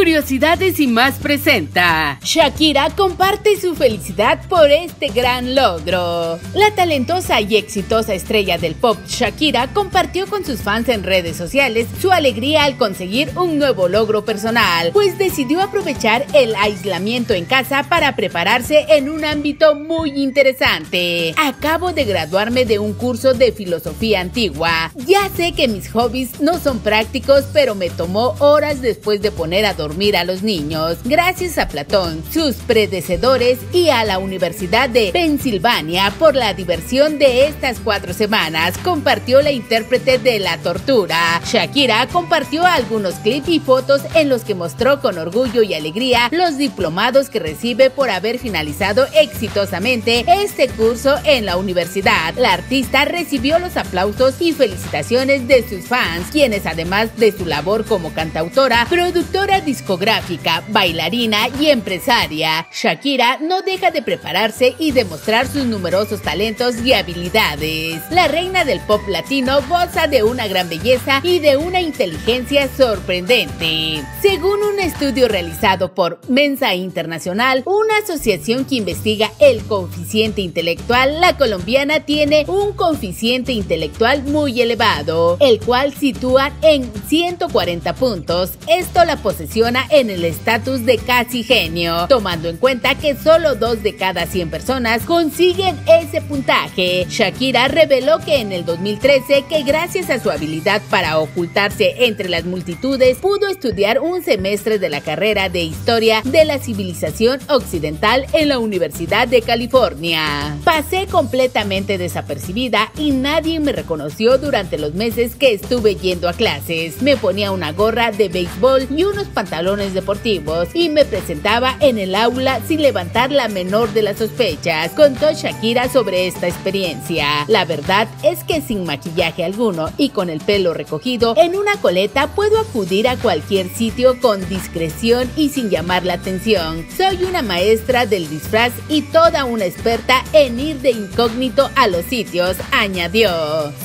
Curiosidades y más presenta. Shakira comparte su felicidad por este gran logro. La talentosa y exitosa estrella del pop Shakira compartió con sus fans en redes sociales su alegría al conseguir un nuevo logro personal, pues decidió aprovechar el aislamiento en casa para prepararse en un ámbito muy interesante. Acabo de graduarme de un curso de filosofía antigua. Ya sé que mis hobbies no son prácticos, pero me tomó horas después de poner a dormir a los niños, gracias a Platón, sus predecesores y a la Universidad de Pensilvania por la diversión de estas cuatro semanas, compartió la intérprete de la tortura. Shakira compartió algunos clips y fotos en los que mostró con orgullo y alegría los diplomados que recibe por haber finalizado exitosamente este curso en la universidad. La artista recibió los aplausos y felicitaciones de sus fans, quienes además de su labor como cantautora, productora discográfica, bailarina y empresaria, Shakira no deja de prepararse y demostrar sus numerosos talentos y habilidades. La reina del pop latino goza de una gran belleza y de una inteligencia sorprendente. Según un estudio realizado por Mensa Internacional, una asociación que investiga el coeficiente intelectual, la colombiana tiene un coeficiente intelectual muy elevado, el cual sitúa en 140 puntos. Esto la posesión en el estatus de casi genio, tomando en cuenta que solo dos de cada 100 personas consiguen ese puntaje. Shakira reveló que en el 2013 que gracias a su habilidad para ocultarse entre las multitudes pudo estudiar un semestre de la carrera de historia de la civilización occidental en la Universidad de California. Pasé completamente desapercibida y nadie me reconoció durante los meses que estuve yendo a clases. Me ponía una gorra de béisbol y unos pantalones pantalones deportivos y me presentaba en el aula sin levantar la menor de las sospechas, contó Shakira sobre esta experiencia. La verdad es que sin maquillaje alguno y con el pelo recogido en una coleta puedo acudir a cualquier sitio con discreción y sin llamar la atención. Soy una maestra del disfraz y toda una experta en ir de incógnito a los sitios, añadió.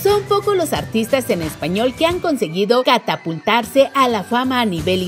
Son pocos los artistas en español que han conseguido catapultarse a la fama a nivel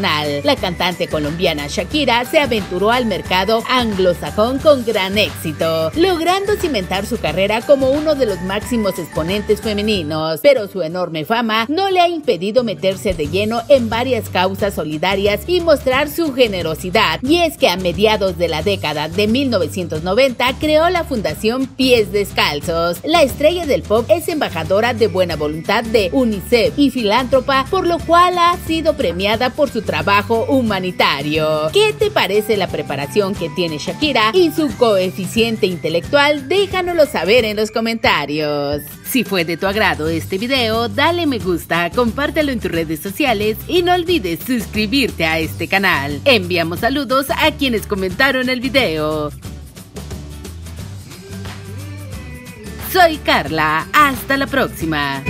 internacional la cantante colombiana Shakira se aventuró al mercado anglosajón con gran éxito, logrando cimentar su carrera como uno de los máximos exponentes femeninos, pero su enorme fama no le ha impedido meterse de lleno en varias causas solidarias y mostrar su generosidad. Y es que a mediados de la década de 1990 creó la fundación Pies Descalzos. La estrella del pop es embajadora de buena voluntad de UNICEF y filántropa, por lo cual ha sido premiada por su trabajo humanitario. ¿Qué te parece la preparación que tiene Shakira y su coeficiente intelectual? Déjanoslo saber en los comentarios. Si fue de tu agrado este video, dale me gusta, compártelo en tus redes sociales y no olvides suscribirte a este canal. Enviamos saludos a quienes comentaron el video. Soy Carla, hasta la próxima.